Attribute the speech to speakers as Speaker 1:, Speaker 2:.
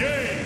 Speaker 1: game.